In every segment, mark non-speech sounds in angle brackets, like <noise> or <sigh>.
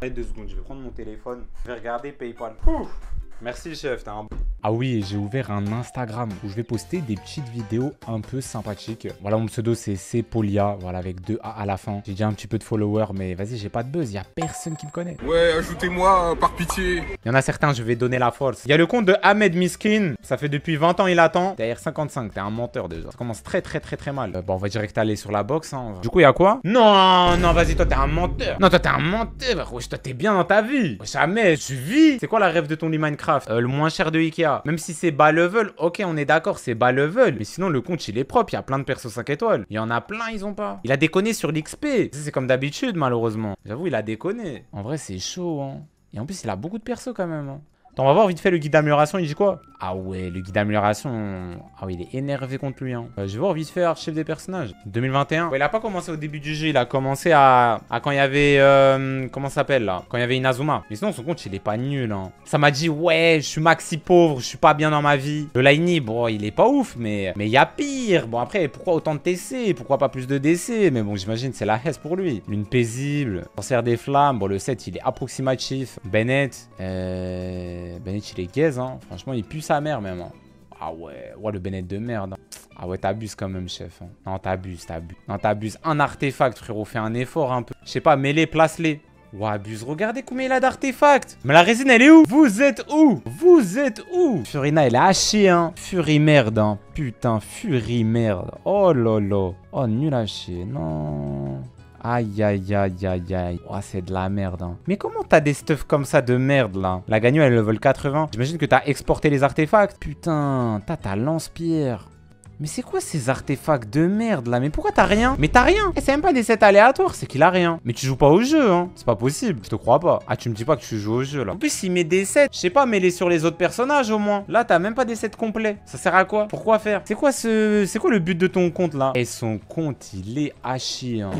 Arrête deux secondes, je vais prendre mon téléphone. Je vais regarder PayPal. Ouf. Merci chef, t'as un ah oui, j'ai ouvert un Instagram où je vais poster des petites vidéos un peu sympathiques. Voilà, mon pseudo c'est Cpolia, voilà, avec deux A à la fin. J'ai déjà un petit peu de followers, mais vas-y, j'ai pas de buzz, y a personne qui me connaît. Ouais, ajoutez-moi, par pitié. Il y en a certains, je vais donner la force. Il y a le compte de Ahmed Miskin, ça fait depuis 20 ans il attend. Derrière 55, t'es un menteur déjà. Ça commence très très très très mal. Euh, bon, on va direct aller sur la box. Hein. Du coup, il y a quoi? Non, non, vas-y, toi t'es un menteur. Non, toi t'es un menteur. Wesh, toi t'es bien dans ta vie. Jamais, tu vis. C'est quoi la rêve de ton lit Minecraft? Euh, Le moins cher de Ikea. Même si c'est bas level, ok, on est d'accord, c'est bas level. Mais sinon, le compte, il est propre. Il y a plein de persos 5 étoiles. Il y en a plein, ils ont pas. Il a déconné sur l'XP. C'est comme d'habitude, malheureusement. J'avoue, il a déconné. En vrai, c'est chaud, hein. Et en plus, il a beaucoup de persos quand même. Hein. On va voir vite fait le guide d'amélioration, il dit quoi ah ouais, le guide d'amélioration. Ah oui, il est énervé contre lui. Hein. Euh, je vais voir vite fait archive des personnages. 2021. il a pas commencé au début du jeu. Il a commencé à, à quand il y avait. Euh, comment ça s'appelle là? Quand il y avait Inazuma. Mais sinon, son compte, il est pas nul. Hein. Ça m'a dit, ouais, je suis maxi pauvre. Je suis pas bien dans ma vie. Le Lightning, bon, il est pas ouf. Mais il y a pire. Bon, après, pourquoi autant de TC Pourquoi pas plus de DC Mais bon, j'imagine c'est la hesse pour lui. Une paisible. Cancer des flammes. Bon, le 7, il est approximatif. Bennett. Euh... Bennett, il est gaze. Hein. Franchement, il pue sa mère même. Hein. Ah ouais, ouais, le Bennett de merde. Hein. Ah ouais, t'abuses quand même, chef. Hein. Non, t'abuses, t'abuses. Non, t'abuses. Un artefact, frérot. Fais un effort un peu. Je sais pas, mets-les, place-les. Ouais, abuse. Regardez combien il a d'artefacts. Mais la résine, elle est où? Vous êtes où? Vous êtes où? Furina, elle est hachée, hein. Fury merde, hein. Putain, Fury merde. Oh lolo. Oh, nul à chier. Non. Aïe, aïe, aïe, aïe, aïe. Oh, c'est de la merde. Hein. Mais comment t'as des stuffs comme ça de merde, là? La gagnante, elle level 80. J'imagine que t'as exporté les artefacts. Putain, t'as ta lance-pierre. Mais c'est quoi ces artefacts de merde là? Mais pourquoi t'as rien? Mais t'as rien Et c'est même pas des sets aléatoires, c'est qu'il a rien. Mais tu joues pas au jeu, hein C'est pas possible, je te crois pas. Ah, tu me dis pas que tu joues au jeu là. En plus, il met des sets, je sais pas, mets-les sur les autres personnages au moins. Là, t'as même pas des sets complets. Ça sert à quoi? Pourquoi faire? C'est quoi ce... C'est quoi le but de ton compte là? Et son compte, il est haché, hein.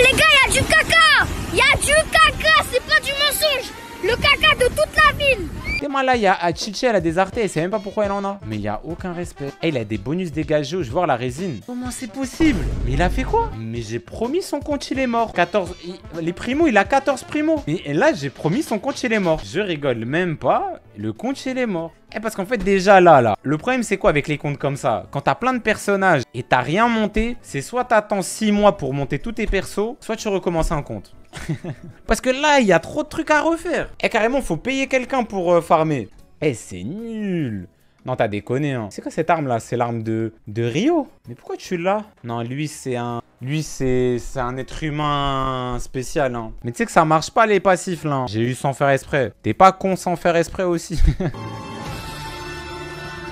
Les gars, y a du caca. Y a du caca, c'est pas du mensonge Le caca de toute la ville moi là, il y a Chichi, elle a des artés, elle sait même pas pourquoi elle en a. Mais il y a aucun respect. Et il a des bonus dégagés, je vois la résine. Comment c'est possible? Mais il a fait quoi? Mais j'ai promis son compte, il est mort. 14... Les primos, il a 14 primos. Et là, j'ai promis son compte, il est mort. Je rigole même pas. Le compte, il est mort. Eh parce qu'en fait déjà là là, le problème c'est quoi avec les comptes comme ça? Quand t'as plein de personnages et t'as rien monté, c'est soit t'attends 6 mois pour monter tous tes persos, soit tu recommences un compte. <laughs> parce que là il y a trop de trucs à refaire. Et carrément faut payer quelqu'un pour euh, farmer. Eh c'est nul non, t'as déconné, hein. C'est quoi cette arme-là C'est l'arme de... de Rio? Mais pourquoi tu l'as? Non, lui, c'est un... Lui, c'est un être humain spécial, hein. Mais tu sais que ça marche pas, les passifs, là. J'ai eu sans faire esprit. T'es pas con sans faire esprit aussi. <laughs>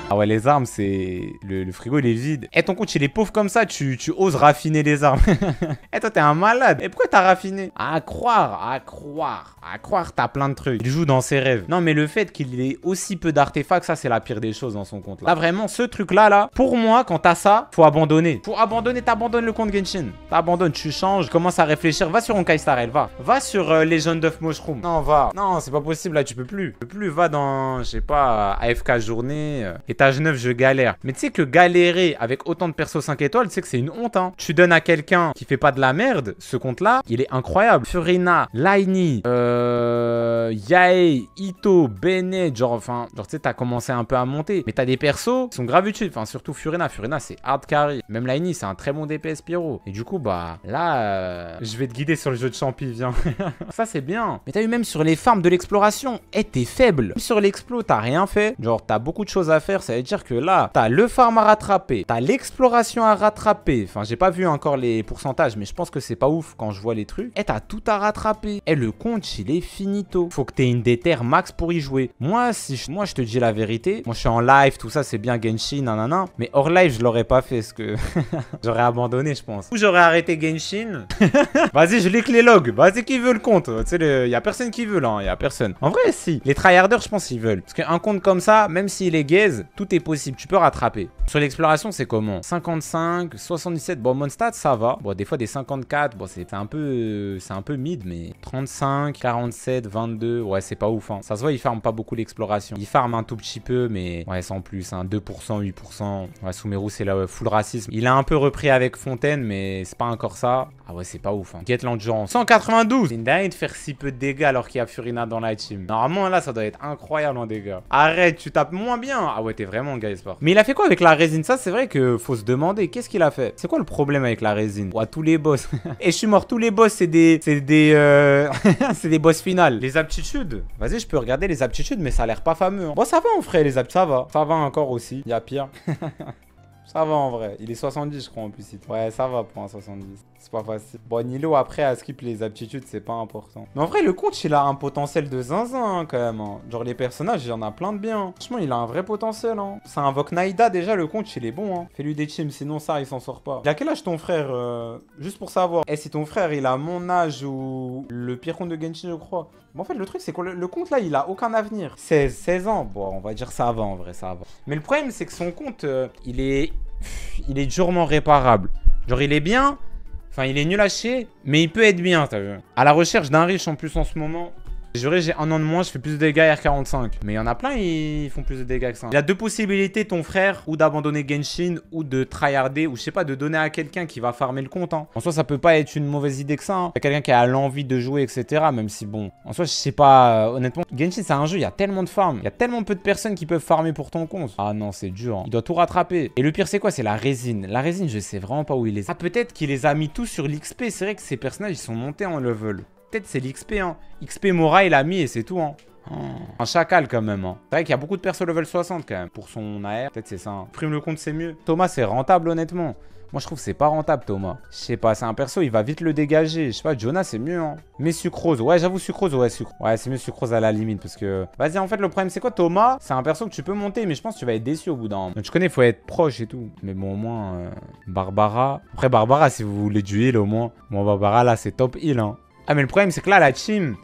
Ah ouais, les armes, c'est... Le, frigo, il est vide. Eh, ton compte, il est pauvre comme ça, tu, tu oses raffiner les armes. <laughs> Eh, toi, t'es un malade. Et pourquoi t'as raffiné? À croire, à croire, à croire, t'as plein de trucs. Il joue dans ses rêves. Non, mais le fait qu'il ait aussi peu d'artefacts, ça, c'est la pire des choses dans son compte. Là, vraiment, ce truc-là, là, pour moi, quand t'as ça, faut abandonner. Pour abandonner, t'abandonnes le compte Genshin. T'abandonnes, tu changes, commence à réfléchir. Va sur Honkai Star va. Va sur euh, Legend of Mushroom. Non, va. Non, c'est pas possible, là, tu peux plus. Tu peux plus, va dans, je sais pas, AFK journée. Euh, étage 9, je galère. Mais tu sais que galérer avec autant de persos 5 étoiles, tu sais que c'est une honte, hein. Tu donnes à quelqu'un qui fait pas de la merde, ce compte-là, il est incroyable. Furina, Laini, euh, Yae, Ito, Bennett, genre, enfin, genre, tu sais, t'as commencé un peu à monter. Mais t'as des persos qui sont grave utiles. Enfin, surtout Furina. Furina, c'est hard carry. Même Laini, c'est un très bon DPS Pyro. Et du coup, bah, là, euh, je vais te guider sur le jeu de champi, viens. <laughs> Ça, c'est bien. Mais t'as vu, même sur les farms de l'exploration, eh, t'es faible. Sur l'explo, t'as rien fait. Genre, t'as beaucoup de choses à faire. Ça veut dire que là, t'as le farm à rattraper, t'as l'exploration à rattraper. Enfin, j'ai pas vu encore les pourcentages, mais je pense que c'est pas ouf quand je vois les trucs. Et t'as tout à rattraper. Et le compte, il est finito. Faut que t'aies une déterre max pour y jouer. Moi, si je, moi, je te dis la vérité. Moi, je suis en live, tout ça, c'est bien Genshin, nanana. Mais hors live, je l'aurais pas fait, parce que <laughs> j'aurais abandonné, je pense. Ou j'aurais arrêté Genshin. <laughs> Vas-y, je que les logs. Vas-y, qui veut le compte? Tu sais, y a personne qui veut, là. Hein, y a personne. En vrai, si. Les tryharders, je pense, ils veulent. Parce qu'un compte comme ça, même s'il est gaze, Tout est possible, tu peux rattraper. Sur l'exploration, c'est comment? 55, 77, bon, Mondstadt, ça va. Bon, des fois des 54, bon, c'est un peu c'est un peu mid, mais 35, 47, 22, ouais, c'est pas ouf. Hein. Ça se voit, il farme pas beaucoup l'exploration. Il farme un tout petit peu, mais ouais, sans plus, hein, 2%, 8%. Ouais, Sumeru, c'est là, full racisme. Il a un peu repris avec Fontaine, mais c'est pas encore ça. Ah ouais, c'est pas ouf. Hein. Get l'endurance. 192 C'est dingue de faire si peu de dégâts alors qu'il y a Furina dans la team. Normalement, là, ça doit être incroyable en dégâts. Arrête, tu tapes moins bien. Ah ouais, t'es vraiment gars sport. Mais il a fait quoi avec la résine? Ça, c'est vrai que faut se demander. Qu'est-ce qu'il a fait? C'est quoi le problème avec la résine? Ouais, tous les boss. <laughs> Et je suis mort. Tous les boss, c'est des... C'est des... Euh... <laughs> c'est des boss finales. Les aptitudes. Vas-y, je peux regarder les aptitudes, mais ça a l'air pas fameux. Hein. Bon, ça va en vrai, les aptitudes. Ça va. Ça va encore aussi. Il y a pire. <laughs> Ça va en vrai. Il est 70, je crois, en plus. Ouais, ça va pour un 70. C'est pas facile. Bon, Nilo, après, à skip les aptitudes, c'est pas important. Mais en vrai, le coach, il a un potentiel de zinzin, hein, quand même. Hein. Genre, les personnages, il y en a plein de bien. Franchement, il a un vrai potentiel. Hein. Ça invoque Naïda, déjà, le coach, il est bon. Hein. Fais-lui des teams, sinon ça, il s'en sort pas. Il a quel âge ton frère euh, Juste pour savoir. Eh, si ton frère, il a mon âge ou le pire compte de Genshin, je crois. En fait, le truc, c'est que le, compte, là, il a aucun avenir. 16, 16 ans. Bon, on va dire ça va, en vrai, ça va. Mais le problème, c'est que son compte, euh, il est il est durement réparable. Genre, il est bien. Enfin, il est nul à chier, mais il peut être bien, t'as vu. À la recherche d'un riche en plus en ce moment, J'ai un an de moins, je fais plus de dégâts R45. Mais il y en a plein, ils font plus de dégâts que ça. Il y a deux possibilités, ton frère, ou d'abandonner Genshin, ou de tryharder, ou je sais pas, de donner à quelqu'un qui va farmer le compte. Hein. En soi, ça peut pas être une mauvaise idée que ça. Hein. Y a quelqu'un qui a l'envie de jouer, etc. Même si, bon, en soi, je sais pas, euh, honnêtement, Genshin, c'est un jeu, il y a tellement de farm. Il y a tellement peu de personnes qui peuvent farmer pour ton compte. Ah non, c'est dur. Hein. Il doit tout rattraper. Et le pire, c'est quoi? C'est la résine. La résine, je sais vraiment pas où il les a. Ah, peut-être qu'il les a mis tous sur l'XP. C'est vrai que ces personnages, ils sont montés en level peut-être c'est l'XP. Hein. XP Mora, il a mis et c'est tout. Hein. Oh. Un chacal quand même. Hein. C'est vrai qu'il y a beaucoup de persos level 60 quand même. Pour son AR, peut-être c'est ça. Hein. Prime le compte, c'est mieux. Thomas, c'est rentable honnêtement. Moi, je trouve que c'est pas rentable, Thomas. Je sais pas, c'est un perso, il va vite le dégager. Je sais pas, Jonah, c'est mieux, hein. Mais Sucrose, ouais, j'avoue, Sucrose, ouais, Sucrose. Ouais, c'est mieux Sucrose à la limite, parce que... Vas-y, en fait, le problème, c'est quoi, Thomas? C'est un perso que tu peux monter, mais je pense que tu vas être déçu au bout d'un moment. Tu connais, il faut être proche et tout. Mais bon, au moins, euh, Barbara... Après, Barbara, si vous voulez du heal, au moins... Bon, Barbara, là, c'est top heal, hein. Ah, mais le problème, c'est que là, la team,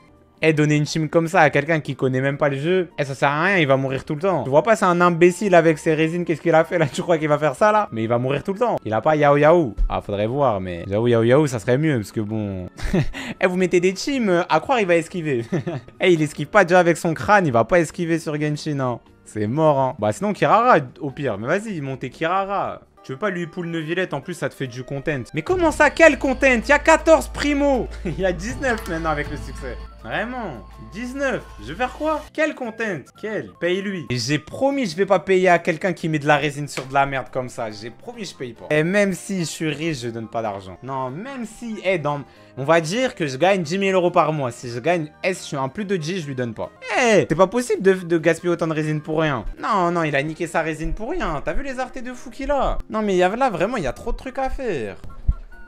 et donner une team comme ça à quelqu'un qui connaît même pas le jeu, et ça sert à rien, il va mourir tout le temps. Tu vois pas, c'est un imbécile avec ses résines, qu'est-ce qu'il a fait là Tu crois qu'il va faire ça là? Mais il va mourir tout le temps. Il a pas Yao Yao. Ah, faudrait voir, mais j'avoue, Yao Yao, ça serait mieux, parce que bon. <laughs> eh, vous mettez des teams, à croire il va esquiver. <laughs> eh, il esquive pas déjà avec son crâne, il va pas esquiver sur Genshin, non. C'est mort, hein. Bah, sinon, Kirara, au pire. Mais vas-y, montez Kirara. Tu veux pas lui pull Neuvillette, en plus ça te fait du content. Mais comment ça, quel content? Il y a 14 primo <laughs> Il y a 19 maintenant avec le succès. Vraiment 19 Je vais faire quoi? Quel content Quel? Paye-lui. Et j'ai promis je vais pas payer à quelqu'un qui met de la résine sur de la merde comme ça. J'ai promis je paye pas. Et même si je suis riche, je donne pas d'argent. Non, même si... Eh, dans... On va dire que je gagne 10 000 euros par mois. Si je gagne S, je suis un plus de 10, je lui donne pas. Eh, c'est pas possible de, de, gaspiller autant de résine pour rien. Non, non, il a niqué sa résine pour rien. T'as vu les artés de fou qu'il a? Non, mais y a, là, vraiment, il y a trop de trucs à faire.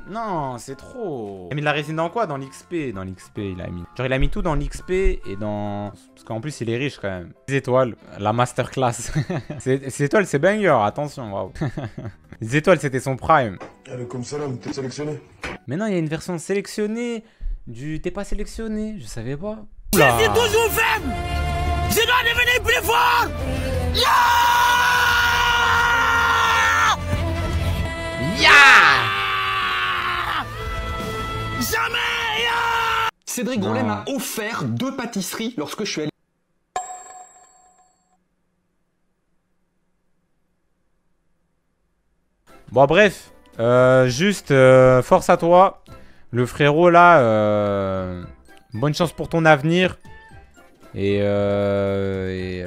Non, c'est trop. Il a mis de la résine dans quoi? Dans l'XP. Dans l'XP, il a mis. Genre, il a mis tout dans l'XP et dans. Parce qu'en plus, il est riche quand même. Les étoiles, la masterclass. <laughs> ces étoiles, c'est banger, attention, waouh. <laughs> Les étoiles, c'était son prime. Comme ça, là, t'es sélectionné. Mais non, il y a une version sélectionnée du. T'es pas sélectionné, je savais pas. Je suis toujours faible Je dois devenir plus fort Cédric Grolet m'a offert deux pâtisseries lorsque je suis allé. Bon bref, euh, juste euh, force à toi. Le frérot là, euh, bonne chance pour ton avenir. Et, et,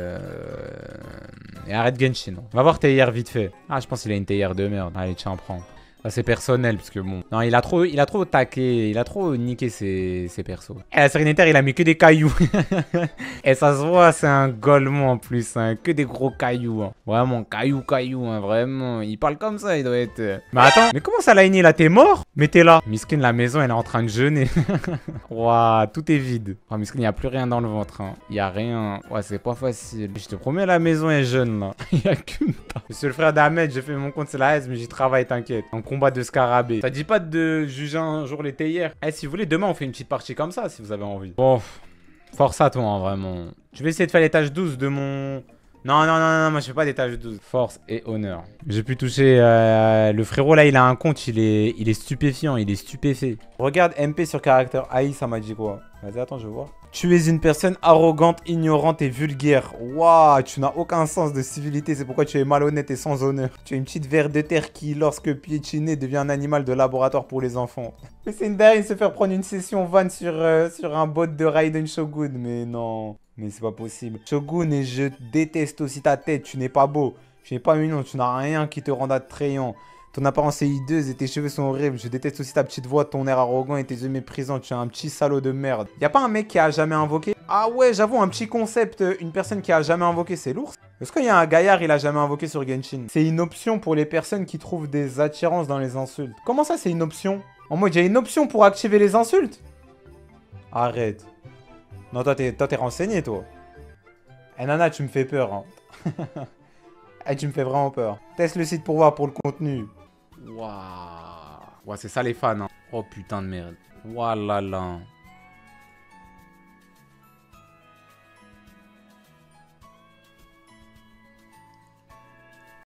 et, arrête Genshin. On va voir TR vite fait. Ah je pense qu'il a une TR de merde. Allez tiens prends c'est personnel, parce que bon... Non, il a trop, il a trop taqué, il a trop niqué ses, ses persos. Et la Sérénitaire, il a mis que des cailloux. <laughs> Et ça se voit, c'est un golemon en plus, hein. que des gros cailloux. Hein. Vraiment, cailloux, cailloux, hein, vraiment. Il parle comme ça, il doit être... Euh. Mais attends, mais comment ça, Laini, là, t'es mort? Mais t'es là. Miskin, la maison, elle est en train de jeûner. <laughs> Waouh, tout est vide. Oh, Miskin, il n'y a plus rien dans le ventre. Hein. Il a rien. Ouais, c'est pas facile. Je te promets, la maison est jeune, là. <laughs> Il n'y a qu'une Monsieur le frère d'Ahmed, j'ai fait mon compte, c'est la S, mais j'y travaille, t'inquiète combat de scarabée. Ça dit pas de juger un jour les hier. Eh, si vous voulez, demain, on fait une petite partie comme ça, si vous avez envie. Bon, force à toi, hein, vraiment. Je vais essayer de faire l'étage 12 de mon Non, non, non, non, moi je fais pas des tâches 12. Force et honneur. J'ai pu toucher. euh, le frérot là, il a un compte, il est, il est stupéfiant, il est stupéfait. Regarde MP sur caractère AI, ça m'a dit quoi Vas-y, attends, je vois. Tu es une personne arrogante, ignorante et vulgaire. Waouh, tu n'as aucun sens de civilité, c'est pourquoi tu es malhonnête et sans honneur. Tu es une petite verre de terre qui, lorsque piétinée, devient un animal de laboratoire pour les enfants. Mais c'est une de se faire prendre une session van sur, euh, sur un bot de Raiden Shogun, mais non. Mais c'est pas possible. Shogun, et je déteste aussi ta tête, tu n'es pas beau. Tu n'es pas mignon, tu n'as rien qui te rende attrayant. Ton apparence est hideuse et tes cheveux sont horribles. Je déteste aussi ta petite voix, ton air arrogant et tes yeux méprisants. Tu es un petit salaud de merde. Y a pas un mec qui a jamais invoqué? Ah ouais, j'avoue, un petit concept. Une personne qui a jamais invoqué, c'est l'ours. Est-ce qu'il y a un gaillard, il a jamais invoqué sur Genshin? C'est une option pour les personnes qui trouvent des attirances dans les insultes. Comment ça, c'est une option? En mode, y a une option pour activer les insultes? Arrête. Non, toi, t'es renseigné, toi. Eh, Nana, tu me fais peur. Hein. <laughs> Eh, tu me fais vraiment peur. Teste le site pour voir pour le contenu. Waouh. C'est ça les fans. hein. Oh putain de merde. Waouh là là.